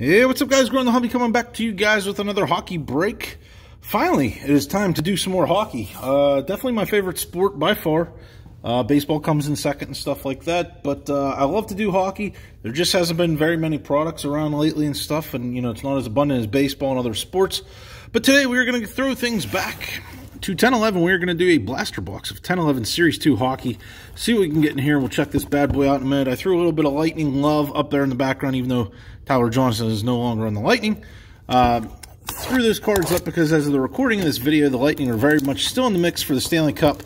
Hey, what's up guys? Growin' The Hobby coming back to you guys with another hockey break. Finally, it is time to do some more hockey. Uh, definitely my favorite sport by far. Uh, baseball comes in second and stuff like that, but uh, I love to do hockey. There just hasn't been very many products around lately and stuff, and you know it's not as abundant as baseball and other sports. But today we're going to throw things back to 1011. We're going to do a blaster box of 1011 Series 2 hockey. See what we can get in here. We'll check this bad boy out in a minute. I threw a little bit of lightning love up there in the background, even though Tyler Johnson is no longer on the lightning. Uh, threw those cards up because as of the recording of this video, the Lightning are very much still in the mix for the Stanley Cup.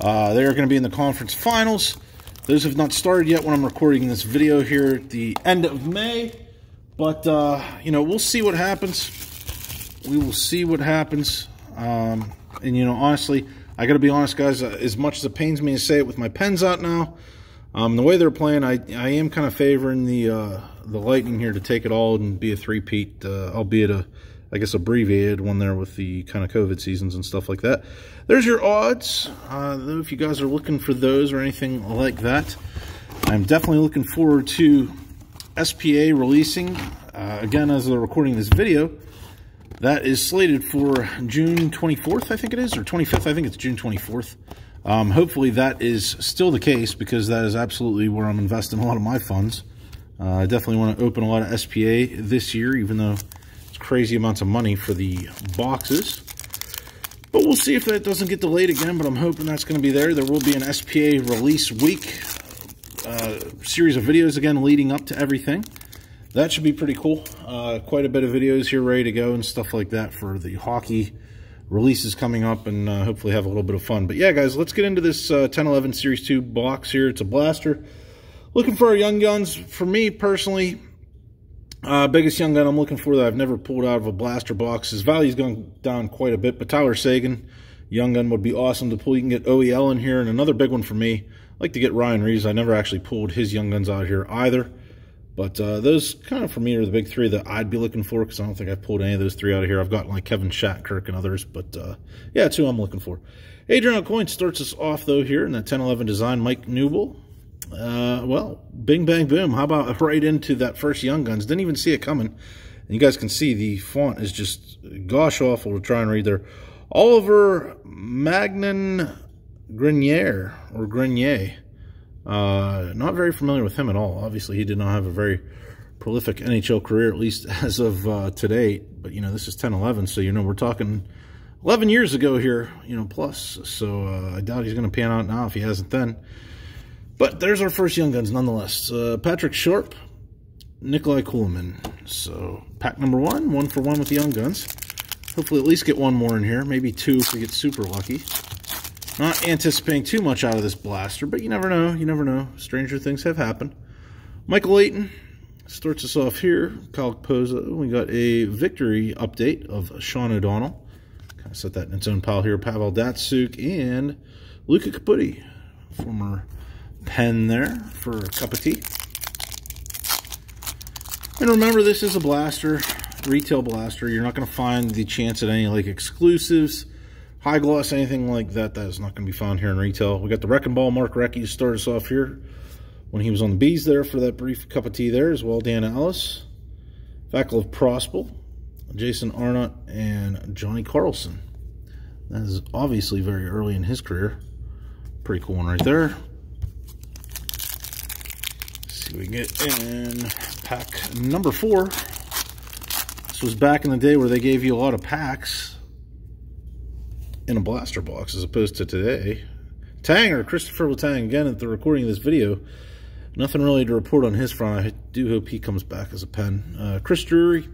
Uh, they are going to be in the conference finals. Those have not started yet when I'm recording this video here at the end of May. But, uh, you know, we'll see what happens. We will see what happens. Um, and, you know, honestly, I got to be honest, guys, uh, as much as it pains me to say it with my pens out now, um, the way they're playing, I, I am kind of favoring the uh, the Lightning here to take it all and be a three-peat, uh, albeit a, I guess, abbreviated one there with the kind of COVID seasons and stuff like that. There's your odds, uh, if you guys are looking for those or anything like that. I'm definitely looking forward to SPA releasing, uh, again, as they're recording this video, that is slated for June 24th, I think it is, or 25th. I think it's June 24th. Um, hopefully that is still the case because that is absolutely where I'm investing a lot of my funds. Uh, I definitely want to open a lot of SPA this year, even though it's crazy amounts of money for the boxes. But we'll see if that doesn't get delayed again, but I'm hoping that's going to be there. There will be an SPA release week, uh, series of videos again leading up to everything that should be pretty cool. Uh, quite a bit of videos here ready to go and stuff like that for the hockey releases coming up and uh, hopefully have a little bit of fun. But yeah, guys, let's get into this uh, 1011 Series 2 box here. It's a blaster. Looking for our young guns. For me, personally, uh, biggest young gun I'm looking for that I've never pulled out of a blaster box. His value's gone down quite a bit, but Tyler Seguin, young gun would be awesome to pull. You can get OEL in here, and another big one for me, I'd like to get Ryan Reaves. I never actually pulled his young guns out of here either. But uh, those kind of for me are the big three that I'd be looking for because I don't think I've pulled any of those three out of here. I've got like Kevin Shattenkirk and others, but uh, yeah, two I'm looking for. Adrian Aucoin starts us off though here in that 1011 design. Mike Newble. Uh, well, bing, bang, boom. How about right into that first Young Guns? Didn't even see it coming. And you guys can see the font is just gosh awful to try and read there. Oliver Magnan Grenier or Grenier. Uh, not very familiar with him at all. Obviously, he did not have a very prolific NHL career, at least as of uh, today. But, you know, this is 10-11, so, you know, we're talking 11 years ago here, you know, plus. So uh, I doubt he's going to pan out now if he hasn't then. But there's our first Young Guns nonetheless. Uh, Patrick Sharp, Nikolai Kulemin. So pack number one, one for one with the Young Guns. Hopefully at least get one more in here, maybe two if we get super lucky. Not anticipating too much out of this blaster, but you never know. You never know. Stranger things have happened. Michael Leighton starts us off here. Kyle Poza. We got a victory update of Sean O'Donnell. Kind of set that in its own pile here. Pavel Datsyuk and Luca Caputi. Former pen there for a cup of tea. And remember, this is a blaster, retail blaster. You're not going to find the chance at any like exclusives high gloss, anything like that, that is not going to be found here in retail. We got the Wrecking Ball Mark Recchi to start us off here when he was on the bees there for that brief cup of tea there as well. Dan Ellis, Vaclav Prospal, Jason Arnott, and Johnny Carlson. That is obviously very early in his career. Pretty cool one right there. We get in pack number four. This was back in the day where they gave you a lot of packs in a blaster box as opposed to today. Tang or Christopher Letang, again at the recording of this video. Nothing really to report on his front. I do hope he comes back as a pen. Uh, Chris Drury,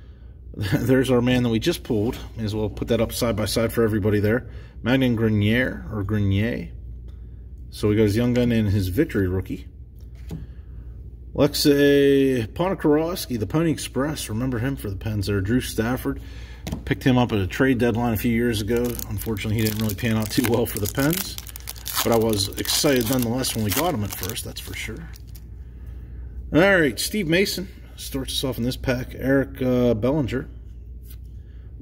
there's our man that we just pulled. May as well put that up side by side for everybody there. Magnan Grenier, or Grenier. So he got his young gun and his victory rookie. Alexei Ponikarovsky, the Pony Express. Remember him for the pens there. Drew Stafford. Picked him up at a trade deadline a few years ago. Unfortunately, he didn't really pan out too well for the Pens. But I was excited nonetheless when we got him at first, that's for sure. All right, Steve Mason starts us off in this pack. Eric uh, Belanger.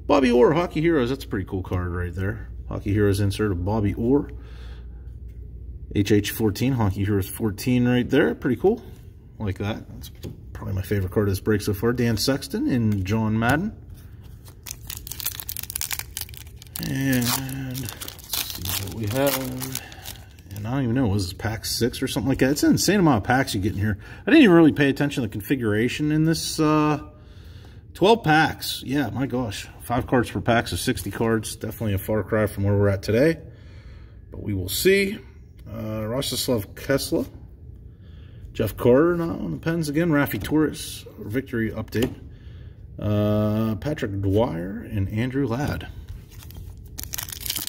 Bobby Orr, Hockey Heroes. That's a pretty cool card right there. Hockey Heroes insert of Bobby Orr. HH14, Hockey Heroes 14 right there. Pretty cool. Like that. That's probably my favorite card of this break so far. Dan Sexton and John Madden. And let's see what we have. And I don't even know, was it pack six or something like that? It's an insane amount of packs you get in here. I didn't even really pay attention to the configuration in this uh, 12 packs. Yeah, my gosh. Five cards per pack, so 60 cards. Definitely a far cry from where we're at today. But we will see. Uh, Rostislav Klesla. Jeff Carter not on the pens again. Raffi Torres, victory update. Uh, Patrick Dwyer and Andrew Ladd.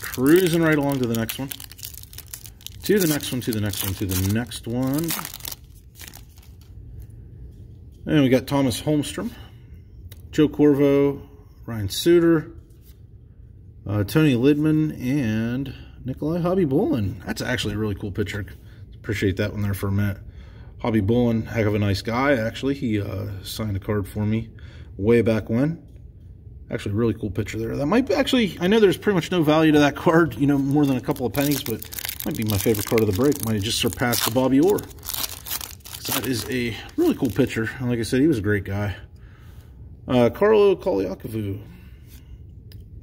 Cruising right along to the next one. To the next one, to the next one, to the next one. And we got Thomas Holmstrom, Joe Corvo, Ryan Suter, uh, Toni Lydman, and Nikolai Khabibulin. That's actually a really cool picture. Appreciate that one there for a minute. Khabibulin, heck of a nice guy, actually. He uh, signed a card for me way back when. Actually, really cool picture there. That might be, actually, I know there's pretty much no value to that card, you know, more than a couple of pennies, but might be my favorite card of the break. Might have just surpassed the Bobby Orr. That is a really cool picture. And like I said, he was a great guy. Uh, Carlo Colaiacovo,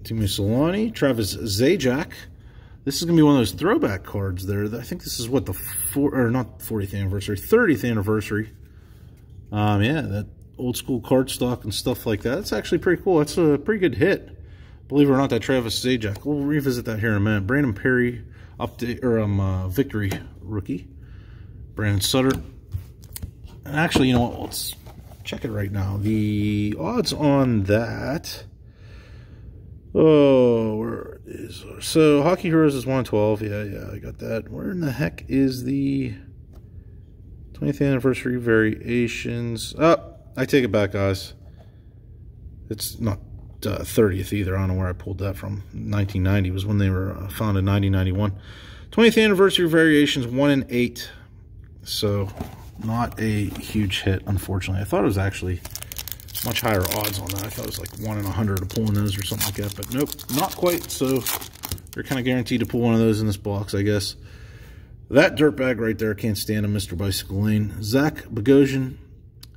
Teemu Selanne, Travis Zajac, this is going to be one of those throwback cards there. I think this is what the, four, or not 40th anniversary, 30th anniversary. Um, yeah, that old school card stock and stuff like that. That's actually pretty cool. That's a pretty good hit. Believe it or not, that Travis Zajac. We'll revisit that here in a minute. Brandon Perry, update, or um, uh, victory rookie. Brandon Sutter. And actually, you know what? Let's check it right now. The odds on that Oh, so Hockey Heroes is 112. Yeah, yeah, I got that. Where in the heck is the 20th anniversary variations? Oh, I take it back, guys. It's not uh, 30th either. I don't know where I pulled that from. 1990 was when they were uh, founded. 1991. 20th anniversary variations 1 and 8. So not a huge hit, unfortunately. I thought it was actually much higher odds on that. I thought it was like 1 in a 100 of pulling those or something like that. But nope, not quite. So you're kind of guaranteed to pull one of those in this box, I guess. That dirtbag right there, can't stand him, Mr. Bicycle Lane. Zach Bogosian,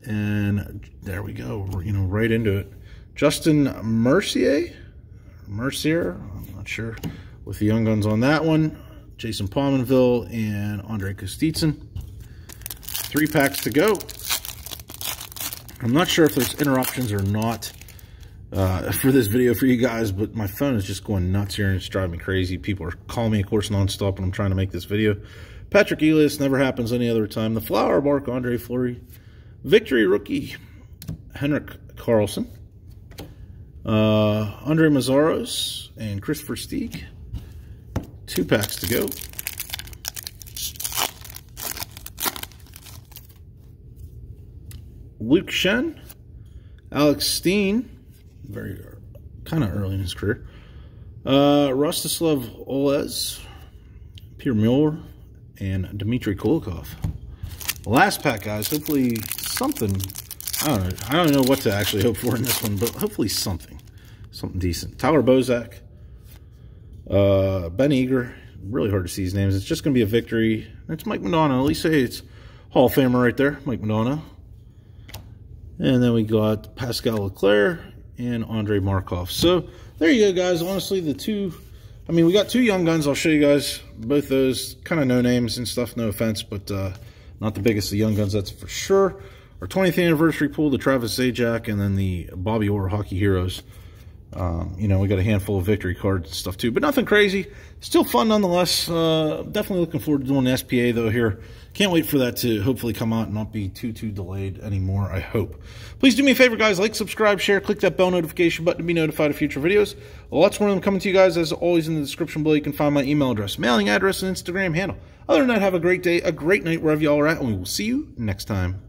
and there we go, you know, right into it. Justin Mercier, Mercier, I'm not sure, with the Young Guns on that one. Jason Pominville and Andre Kostitsyn. Three packs to go. I'm not sure if there's interruptions or not uh, for this video for you guys, but my phone is just going nuts here and it's driving me crazy. People are calling me, of course, nonstop when I'm trying to make this video. Patrik Elias never happens any other time. The Flower Mark, Andre Fleury. Victory rookie, Henrik Karlsson. Uh, Andre Meszaros and Christopher Stieg. Two packs to go. Luke Schenn, Alex Steen, very kind of early in his career. Uh, Rostislav Olesz, Pierre Mueller, and Dmitry Kulikov. Last pack, guys. Hopefully something. I don't know. I don't know what to actually hope for in this one, but hopefully something. Something decent. Tyler Bozak. Uh, ben Eager. Really hard to see his names. It's just going to be a victory. It's Mike Modano. At least say it's Hall of Famer right there. Mike Modano. And then we got Pascal Leclaire and Andre Markov. So there you go, guys. Honestly, the two, I mean, we got two young guns. I'll show you guys both those kind of no names and stuff. No offense, but uh, not the biggest of young guns, that's for sure. Our 20th anniversary pool, the Travis Zajac, and then the Bobby Orr Hockey Heroes. Um, you know, we got a handful of victory cards and stuff too, but nothing crazy. Still fun nonetheless. Uh, definitely looking forward to doing the SPA though here. Can't wait for that to hopefully come out and not be too, too delayed anymore, I hope. Please do me a favor, guys. Like, subscribe, share, click that bell notification button to be notified of future videos. Lots more of them coming to you guys. As always, in the description below, you can find my email address, mailing address, and Instagram handle. Other than that, have a great day, a great night, wherever y'all are at, and we will see you next time.